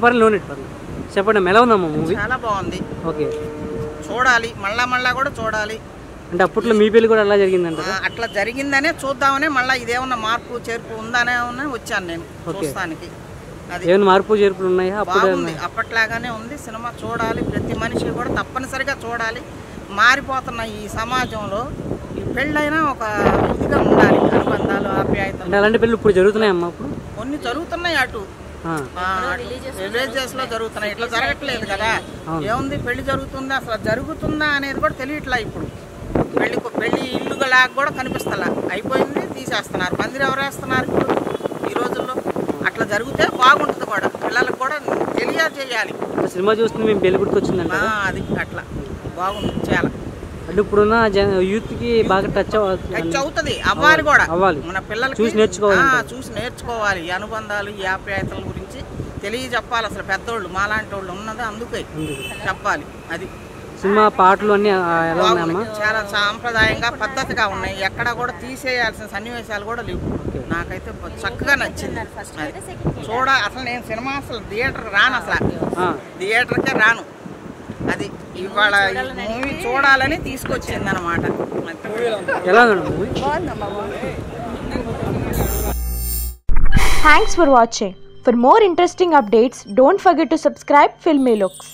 పర్లేదు no net పర్లేదు. చెప్పండి ఎలా ఉందమ్మా మూవీ చాలా బాగుంది. ఓకే. చూడాలి మళ్ళా మళ్ళా కూడా చూడాలి. అంటే అప్పట్లో మీ పెళ్ళి కూడా అలా ఆ, జరిగిందంటారా అట్లా జరిగిందనే చూద్దామనే మళ్ళీ ఇదేమన్నా మార్పు చేర్పు ఉందనే ఉన్న వచ్చాను నేను చూస్తానికి. ఏమైనా మార్పు చేర్పులు ఉన్నాయా అప్పుడు బాగుంది అప్పట్లాగానే ఉంది. సినిమా చూడాలి ప్రతి మనిషి కూడా తప్పనిసరిగా చూడాలి. మారిపోతున్న ఈ సమాజంలో ఈ పెళ్ళైనా ఒక ఇదిగా ఉండాలి. అనుబంధాలు ఆప్యాయతలు. అంటే అలాంటి పెళ్ళి ఇప్పుడు జరుగుతున్నాయమ్మా అప్పుడు? కొన్ని జరుగుతున్నాయి అటు. విలేజెస్లో జరుగుతున్నాయి. ఇట్లా జరగట్లేదు కదా. ఏముంది? పెళ్ళి జరుగుతుందా? అసలు జరుగుతుందా అనేది కూడా తెలియట్లా ఇప్పుడు. పెళ్ళి పెళ్ళి ఇల్లులాగా కూడా కనిపిస్తలా. అయిపోయింది తీసేస్తున్నారు. మందిరం ఎవరు వేస్తున్నారు ఇప్పుడు? ఈ రోజుల్లో. అట్లా జరిగితే బాగుంటుంది కూడా. పిల్లలకు కూడా తెలియజేయాలి. సినిమా చూస్తుంది మేము పెళ్ళి గుర్తొచ్చిందంట ఆ, అది అట్లా. బాగుంది చాలా. అంటే ఇప్పుడున్న యూత్కి బాగా టచ్ టచ్ అవుతుంది. అవ్వాలి కూడా. అవ్వాలి. మన పిల్లలకి చూసి నేర్చుకోవాలి ఆ, చూసి నేర్చుకోవాలి. ఈ అనుబంధాలు ఈ ఆప్యాయతల గురించి తెలియజెప్పాలి అసలు పెద్దోళ్ళు. మాలాంటి వాళ్ళు ఉన్నది అందుకే చెప్పాలి. అది. సినిమా పాటలు అన్నీ ఎలా ఉన్నాయమ్మా. చాలా సాంప్రదాయంగా పద్ధతిగా ఉన్నాయి. ఎక్కడ కూడా తీసేయాల్సిన సన్నివేశాలు కూడా లేవు. నాకైతే చక్కగా నచ్చింది. చూడ అసలు నేను సినిమా అసలు థియేటర్ రాను అసలు. థియేటర్కే రాను. ఇవాళ ఈ మూవీ చూడాలని తీసుకొచ్చింది అనమాట ఎలా ఉందండి movie Thanks for watching. For more interesting updates, don't forget to subscribe Filmy Looks.